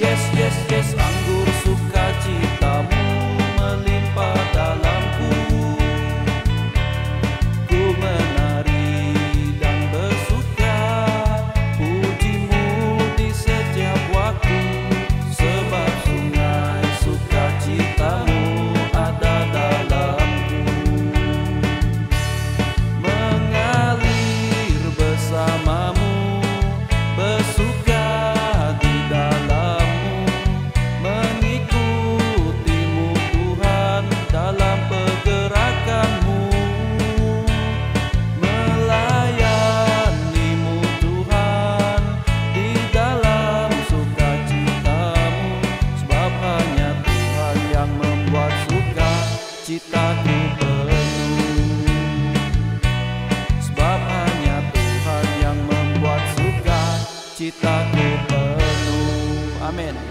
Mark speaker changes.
Speaker 1: citaku penuh. Sebab hanya Tuhan yang membuat suka citaku penuh. Amin